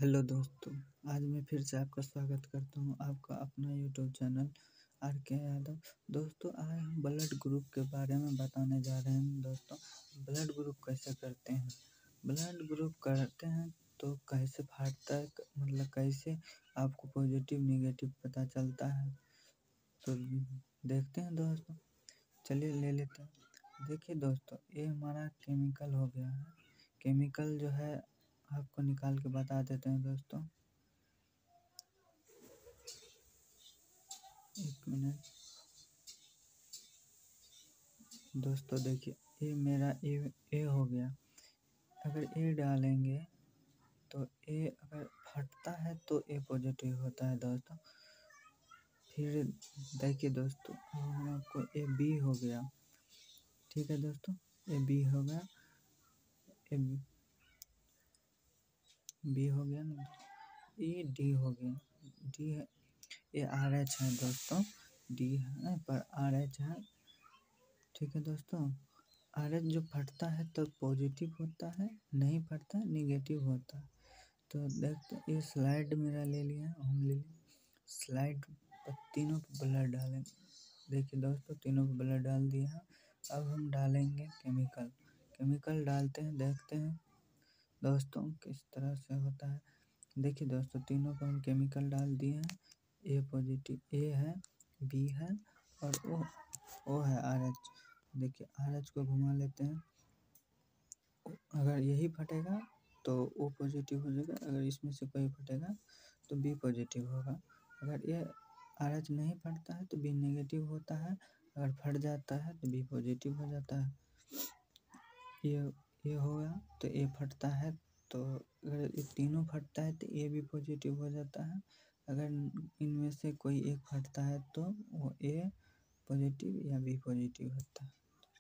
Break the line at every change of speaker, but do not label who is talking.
Hello दोस्तों, आज मैं फिर से आपका स्वागत करता हूँ आपका अपना यूट्यूब चैनल आर के यादव। दोस्तों, आज हम ब्लड ग्रुप के बारे में बताने जा रहे हैं। दोस्तों, ब्लड ग्रुप कैसे करते हैं? ब्लड ग्रुप करते हैं तो कैसे फाटता है मतलब कैसे आपको पॉजिटिव, निगेटिव पता चलता है? तो देखते हैं दोस्तों। चलिए ले लेते हैं। देखिए दोस्तों, ये हमारा केमिकल हो गया है। केमिकल जो है आपको निकाल के बता देते हैं दोस्तों। एक मिनट। दोस्तों देखिए, ये मेरा ए ए हो गया। अगर ए डालेंगे तो ए अगर फटता है तो ए पॉजिटिव होता है दोस्तों। फिर देखिए दोस्तों आपको ए बी हो गया। ठीक है दोस्तों, ए बी हो गया। ए बी बी हो गया ना ई, डी हो गया। डी है, ये आर एच है दोस्तों, डी है पर आर एच है। ठीक है दोस्तों, आर एच जो फटता है तो पॉजिटिव होता है, नहीं फटता, निगेटिव होता है। तो देखते ये स्लाइड मेरा ले लिया, हम ले लिया। स्लाइड पर तीनों पर ब्लड डालेंगे। देखिए दोस्तों, तीनों पर ब्लड डाल दिया। अब हम डालेंगे केमिकल। केमिकल डालते हैं, देखते हैं। दोस्तों, किस तरह से होता है? देखिए दोस्तों, तीनों को हम केमिकल डाल दिए हैं। ए पॉजिटिव ए है बी है और ओ ओ है आर एच देखिए आर एच को घुमा लेते हैं। अगर यही फटेगा तो ओ पॉजिटिव हो जाएगा। अगर इसमें से कोई फटेगा तो बी पॉजिटिव होगा। अगर ये आर एच नहीं फटता है तो बी नेगेटिव होता है। अगर फट जाता है तो बी पॉजिटिव हो जाता है। ये ये होगा तो ए फटता है तो अगर ये तीनों फटता है तो ए भी पॉजिटिव हो जाता है। अगर इनमें से कोई एक फटता है तो वो ए पॉजिटिव या बी पॉजिटिव होता है।